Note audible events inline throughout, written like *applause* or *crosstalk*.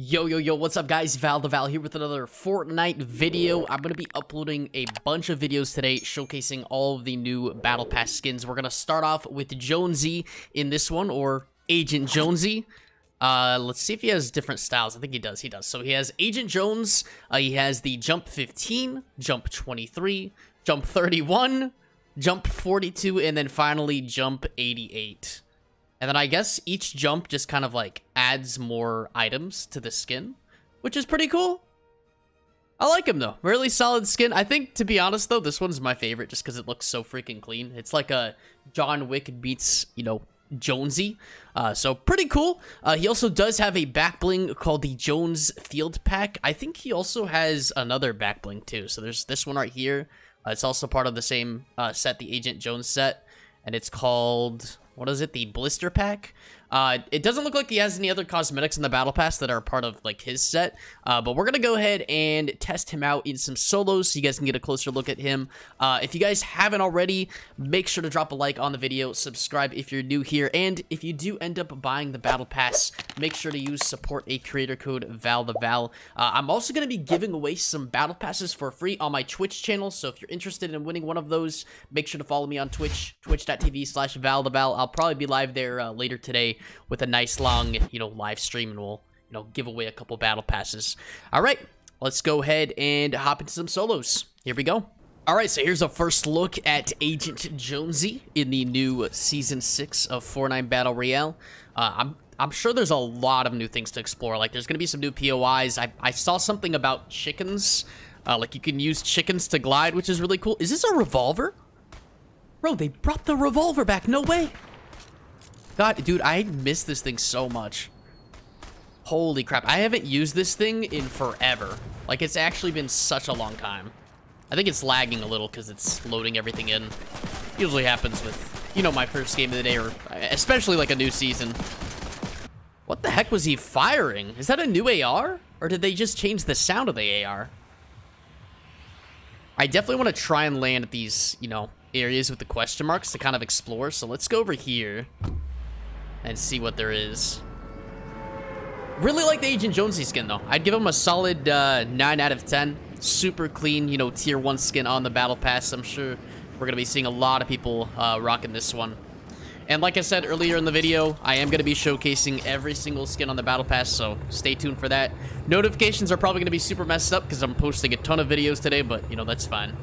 Yo, yo, yo, what's up guys? Val the Val here with another Fortnite video. I'm going to be uploading a bunch of videos today showcasing all of the new Battle Pass skins. We're going to start off with Jonesy in this one, or Agent Jonesy. Uh, let's see if he has different styles. I think he does. He does. So he has Agent Jones. Uh, he has the Jump 15, Jump 23, Jump 31, Jump 42, and then finally Jump 88. And then I guess each jump just kind of like adds more items to the skin, which is pretty cool. I like him though. Really solid skin. I think, to be honest though, this one's my favorite just because it looks so freaking clean. It's like a John Wick beats, you know, Jonesy. Uh, so pretty cool. Uh, he also does have a back bling called the Jones Field Pack. I think he also has another back bling too. So there's this one right here. Uh, it's also part of the same uh, set, the Agent Jones set. And it's called what is it? The blister pack. Uh, it doesn't look like he has any other cosmetics in the battle pass that are part of like his set. Uh, but we're gonna go ahead and test him out in some solos so you guys can get a closer look at him. Uh, if you guys haven't already, make sure to drop a like on the video, subscribe if you're new here, and if you do end up buying the battle pass, make sure to use support a creator code Val the Val. Uh, I'm also gonna be giving away some battle passes for free on my Twitch channel. So if you're interested in winning one of those, make sure to follow me on Twitch, twitch.tv slash Val the Val. I'll probably be live there uh, later today with a nice long, you know, live stream and we'll, you know, give away a couple battle passes. All right, let's go ahead and hop into some solos. Here we go. All right, so here's a first look at Agent Jonesy in the new Season 6 of Fortnite Battle Royale. Uh, I'm I'm sure there's a lot of new things to explore. Like, there's going to be some new POIs. I, I saw something about chickens. Uh, like, you can use chickens to glide, which is really cool. Is this a revolver? Bro, they brought the revolver back. No way. God, dude, I miss this thing so much. Holy crap. I haven't used this thing in forever. Like, it's actually been such a long time. I think it's lagging a little because it's loading everything in. Usually happens with, you know, my first game of the day, or especially like a new season. What the heck was he firing? Is that a new AR? Or did they just change the sound of the AR? I definitely want to try and land at these, you know, areas with the question marks to kind of explore. So let's go over here and see what there is. Really like the Agent Jonesy skin, though. I'd give him a solid uh, 9 out of 10. Super clean, you know, tier 1 skin on the Battle Pass. I'm sure we're going to be seeing a lot of people uh, rocking this one. And like I said earlier in the video, I am going to be showcasing every single skin on the Battle Pass, so stay tuned for that. Notifications are probably going to be super messed up because I'm posting a ton of videos today, but, you know, that's fine.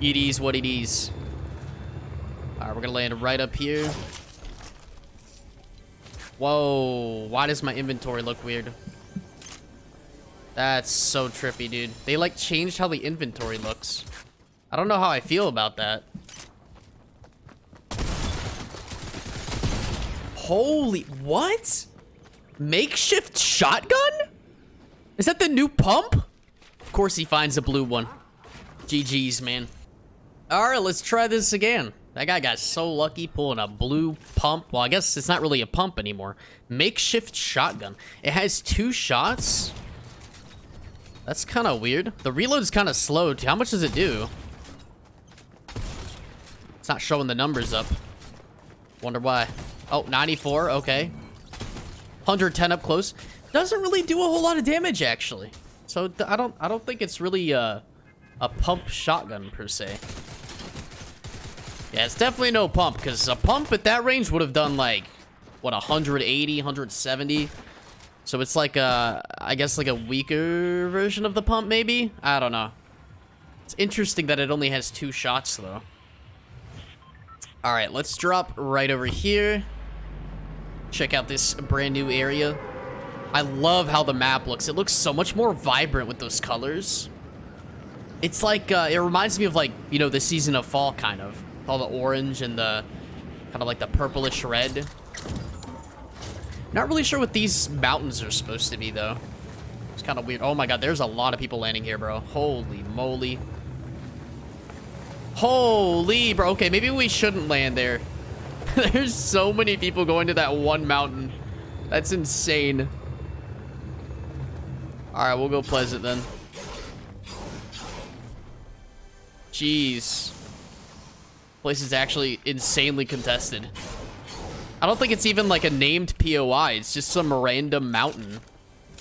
It is what it is. Alright, we're going to land right up here. Whoa, why does my inventory look weird? That's so trippy, dude. They, like, changed how the inventory looks. I don't know how I feel about that. Holy, what? Makeshift shotgun? Is that the new pump? Of course he finds a blue one. GG's, man. All right, let's try this again. That guy got so lucky pulling a blue pump. Well, I guess it's not really a pump anymore. Makeshift shotgun. It has two shots. That's kind of weird. The reload's kind of slow. too. How much does it do? It's not showing the numbers up. Wonder why. Oh, 94. Okay. 110 up close. Doesn't really do a whole lot of damage, actually. So I don't I don't think it's really uh, a pump shotgun per se. Yeah, it's definitely no pump, because a pump at that range would have done, like, what, 180, 170? So it's like a, I guess, like a weaker version of the pump, maybe? I don't know. It's interesting that it only has two shots, though. All right, let's drop right over here. Check out this brand new area. I love how the map looks. It looks so much more vibrant with those colors. It's like, uh, it reminds me of, like, you know, the season of fall, kind of all the orange and the kind of like the purplish red. Not really sure what these mountains are supposed to be, though. It's kind of weird. Oh my god, there's a lot of people landing here, bro. Holy moly. Holy, bro. Okay, maybe we shouldn't land there. *laughs* there's so many people going to that one mountain. That's insane. Alright, we'll go Pleasant then. Jeez. Place is actually insanely contested. I don't think it's even like a named POI. It's just some random mountain.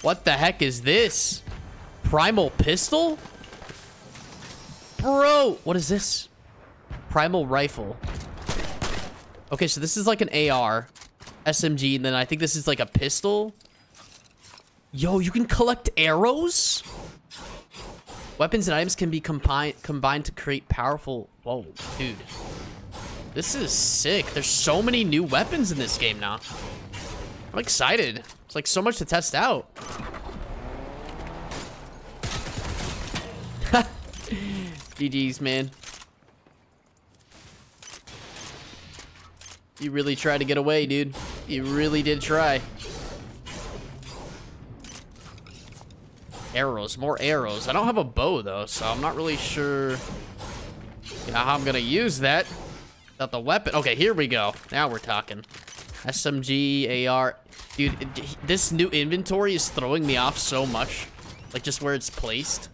What the heck is this? Primal pistol? Bro, what is this? Primal rifle. Okay, so this is like an AR, SMG, and then I think this is like a pistol. Yo, you can collect arrows? Weapons and items can be combined combined to create powerful... Whoa, dude. This is sick. There's so many new weapons in this game now. I'm excited. It's like so much to test out. *laughs* GG's, man. You really tried to get away, dude. You really did try. Arrows, more arrows. I don't have a bow, though, so I'm not really sure you know, how I'm going to use that. Without the weapon. Okay, here we go. Now we're talking. SMG, AR. Dude, this new inventory is throwing me off so much. Like, just where it's placed.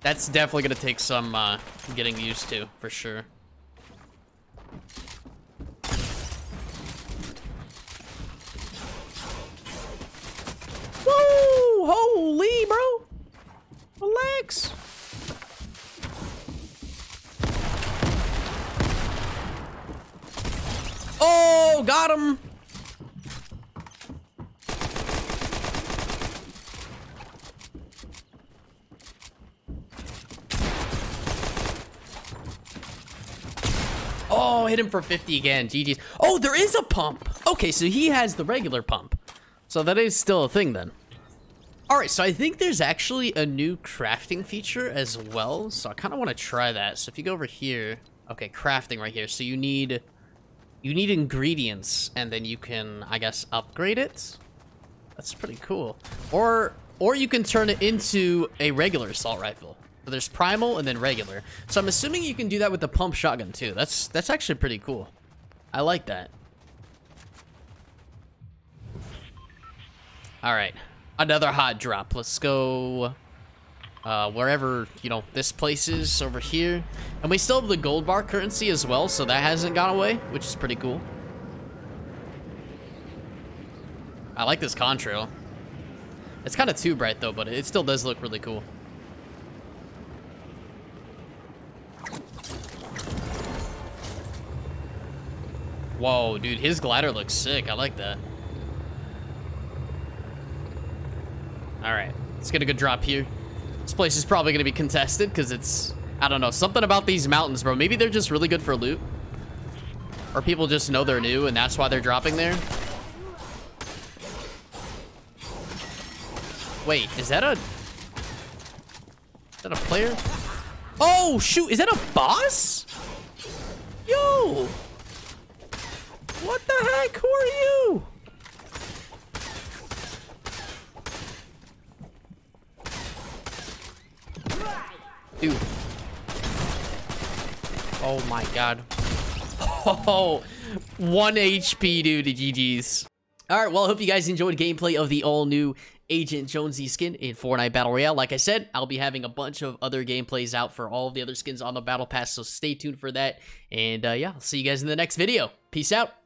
That's definitely going to take some uh, getting used to, for sure. Whoa! Holy, bro! Relax. Oh, got him! Oh, hit him for 50 again. GG's. Oh, there is a pump. Okay, so he has the regular pump. So that is still a thing then. Alright, so I think there's actually a new crafting feature as well. So I kind of want to try that. So if you go over here. Okay, crafting right here. So you need... You need ingredients, and then you can, I guess, upgrade it. That's pretty cool. Or, or you can turn it into a regular assault rifle. So there's primal and then regular. So I'm assuming you can do that with the pump shotgun too. That's that's actually pretty cool. I like that. All right, another hot drop. Let's go uh, wherever, you know, this place is over here. And we still have the gold bar currency as well, so that hasn't gone away, which is pretty cool. I like this contrail. It's kind of too bright though, but it still does look really cool. Whoa, dude, his glider looks sick. I like that. All right, let's get a good drop here. This place is probably going to be contested because it's, I don't know, something about these mountains, bro. Maybe they're just really good for loot. Or people just know they're new and that's why they're dropping there. Wait, is that a... Is that a player? Oh, shoot. Is that a boss? Yo. What the heck? Who are you? Dude. Oh my god. Oh, one HP, dude. GG's. All right, well, I hope you guys enjoyed gameplay of the all-new Agent Jonesy skin in Fortnite Battle Royale. Like I said, I'll be having a bunch of other gameplays out for all of the other skins on the Battle Pass, so stay tuned for that. And uh, yeah, I'll see you guys in the next video. Peace out.